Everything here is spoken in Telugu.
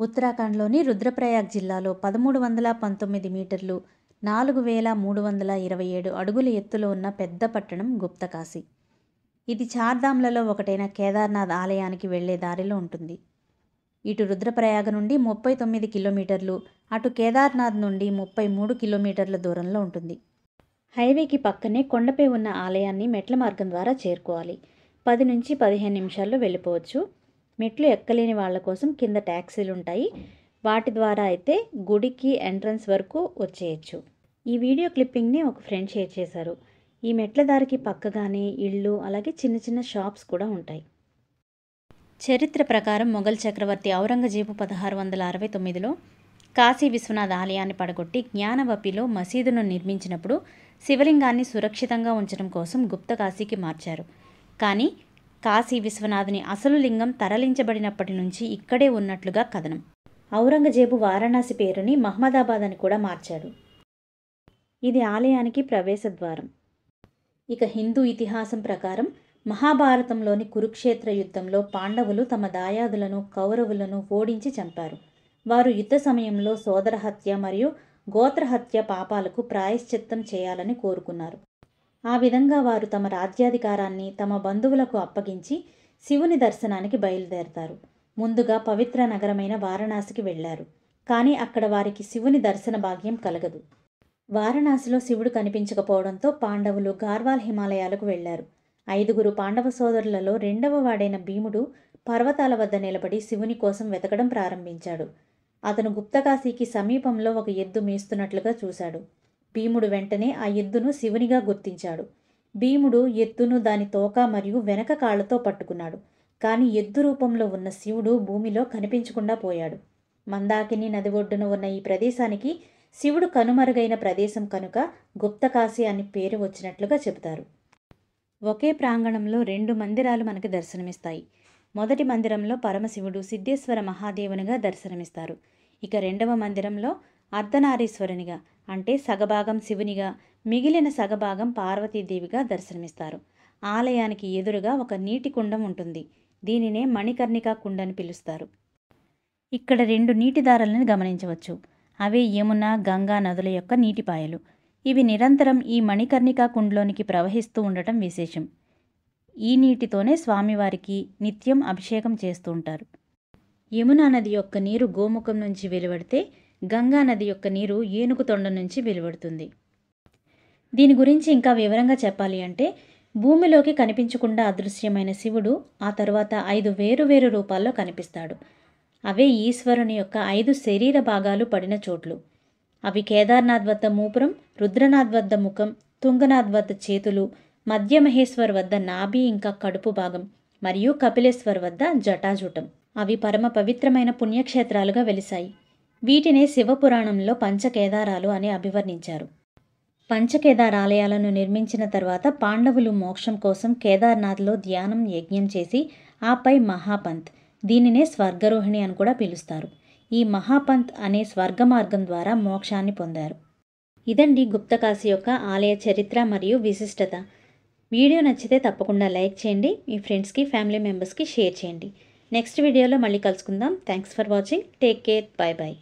ఉత్తరాఖండ్లోని రుద్రప్రయాగ్ జిల్లాలో పదమూడు వందల పంతొమ్మిది మీటర్లు నాలుగు వేల మూడు వందల ఇరవై ఏడు అడుగుల ఎత్తులో ఉన్న పెద్ద పట్టణం గుప్తకాశీ. ఇది చార్ధామ్లలో ఒకటైన కేదార్నాథ్ ఆలయానికి వెళ్ళే దారిలో ఉంటుంది. ఇటు రుద్రప్రయాగ నుండి ముప్పై తొమ్మిది కిలోమీటర్లు అటు కేదార్నాథ్ నుండి ముప్పై మూడు కిలోమీటర్ల దూరంలో ఉంటుంది. హైవేకి పక్కనే కొండపై ఉన్న ఆలయాన్ని మెట్ల మార్గం ద్వారా చేరుకోవాలి. పది నుంచి పదిహేను నిమిషాల్లో వెళ్ళిపోవచ్చు. మెట్లు ఎక్కలేని వాళ్ళ కోసం కింద ట్యాక్సీలు ఉంటాయి. వాటి ద్వారా అయితే గుడికి ఎంట్రన్స్ వరకు వచ్చేయచ్చు. ఈ వీడియో క్లిప్పింగ్ని ఒక ఫ్రెండ్ షేర్ చేశారు. ఈ మెట్ల దారికి పక్కగానే ఇళ్ళు అలాగే చిన్న చిన్న షాప్స్ కూడా ఉంటాయి. చరిత్ర ప్రకారం మొఘల్ చక్రవర్తి ఔరంగజేబు పదహారు వందల అరవై తొమ్మిదిలో కాశీ విశ్వనాథ్ ఆలయాన్ని పడగొట్టి జ్ఞానవపిలో మసీదును నిర్మించినప్పుడు శివలింగాన్ని సురక్షితంగా ఉంచడం కోసం గుప్త కాశీకి మార్చారు. కానీ కాశీ విశ్వనాథుని అసలు లింగం తరలించబడినప్పటి నుంచి ఇక్కడే ఉన్నట్లుగా కథనం. ఔరంగజేబు వారణాసి పేరుని మహమ్మదాబాద్ అని కూడా మార్చాడు. ఇది ఆలయానికి ప్రవేశ ద్వారం. ఇక హిందూ ఇతిహాసం ప్రకారం మహాభారతంలోని కురుక్షేత్ర యుద్ధంలో పాండవులు తమ దాయాదులను కౌరవులను ఓడించి చంపారు. వారు యుద్ధ సమయంలో సోదర హత్య మరియు గోత్రహత్య పాపాలకు ప్రాయశ్చిత్తం చేయాలని కోరుకున్నారు. ఆ విధంగా వారు తమ రాజ్యాధికారాన్ని తమ బంధువులకు అప్పగించి శివుని దర్శనానికి బయలుదేరతారు. ముందుగా పవిత్ర నగరమైన వారణాసికి వెళ్ళారు కానీ అక్కడ వారికి శివుని దర్శన భాగ్యం కలగదు. వారణాసిలో శివుడు కనిపించకపోవడంతో పాండవులు గార్వాల్ హిమాలయాలకు వెళ్ళారు ఐదుగురు పాండవ సోదరులలో రెండవ వాడైన భీముడు పర్వతాల వద్ద నిలబడి శివుని కోసం వెతకడం ప్రారంభించాడు. అతను గుప్తకాశీకి సమీపంలో ఒక ఎద్దు మేస్తున్నట్లుగా చూశాడు. భీముడు వెంటనే ఆ ఎద్దును శివునిగా గుర్తించాడు. భీముడు ఎద్దును దాని తోక మరియు వెనక కాళ్ళతో పట్టుకున్నాడు. కానీ ఎద్దు రూపంలో ఉన్న శివుడు భూమిలో కనిపించకుండా పోయాడు. మందాకిని నది ఒడ్డున ఉన్న ఈ ప్రదేశానికి శివుడు కనుమరుగైన ప్రదేశం కనుక గుప్తకాశి అని పేరు వచ్చినట్లుగా చెబుతారు. ఒకే ప్రాంగణంలో రెండు మందిరాలు మనకు దర్శనమిస్తాయి. మొదటి మందిరంలో పరమశివుడు సిద్ధేశ్వర మహాదేవునిగా దర్శనమిస్తారు. ఇక రెండవ మందిరంలో అర్ధనారీశ్వరునిగా అంటే సగభాగం శివునిగా మిగిలిన సగభాగం పార్వతీదేవిగా దర్శనమిస్తారు. ఆలయానికి ఎదురుగా ఒక నీటి కుండం ఉంటుంది. దీనినే మణికర్ణికా కుండని పిలుస్తారు. ఇక్కడ రెండు నీటి దారాలను గమనించవచ్చు. అవే యమున గంగా నదుల యొక్క నీటిపాయలు. ఇవి నిరంతరం ఈ మణికర్ణికా కుండలోనికి ప్రవహిస్తూ ఉండటం విశేషం. ఈ నీటితోనే స్వామివారికి నిత్యం అభిషేకం చేస్తూ ఉంటారు. యమునా నది యొక్క నీరు గోముఖం నుంచి వెలువడితే గంగా నది యొక్క నీరు ఏనుగు తొండ నుంచి వెలువడుతుంది. దీని గురించి ఇంకా వివరంగా చెప్పాలి అంటే భూమిలోకి కనిపించకుండా అదృశ్యమైన శివుడు ఆ తరువాత ఐదు వేరు వేరు రూపాల్లో కనిపిస్తాడు. అవే ఈశ్వరుని యొక్క ఐదు శరీర భాగాలు పడిన చోట్లు. అవి కేదార్నాథ్ వద్ద మూపురం రుద్రనాథ్ వద్ద ముఖం తుంగనాథ్ వద్ద చేతులు మధ్యమహేశ్వర్ వద్ద నాభి ఇంకా కడుపు భాగం మరియు కపిలేశ్వర్ వద్ద జటాజుటం. అవి పరమ పవిత్రమైన పుణ్యక్షేత్రాలుగా వెలిశాయి. వీటినే శివపురాణంలో పంచకేదారాలు అని అభివర్ణించారు. పంచకేదారాలయాలను నిర్మించిన తర్వాత పాండవులు మోక్షం కోసం కేదార్నాథ్లో ధ్యానం యజ్ఞం చేసి ఆపై మహాపంత్. దీనినే స్వర్గరోహిణి అని కూడా పిలుస్తారు. ఈ మహాపంత్ అనే స్వర్గ మార్గం ద్వారా మోక్షాన్ని పొందారు. ఇదండి గుప్తకాశి యొక్క ఆలయ చరిత్ర మరియు విశిష్టత. వీడియో నచ్చితే తప్పకుండా లైక్ చేయండి మీ ఫ్రెండ్స్కి ఫ్యామిలీ మెంబర్స్కి షేర్ చేయండి. నెక్స్ట్ వీడియోలో మళ్ళీ కలుసుకుందాం. Thanks for watching. Take care. Bye bye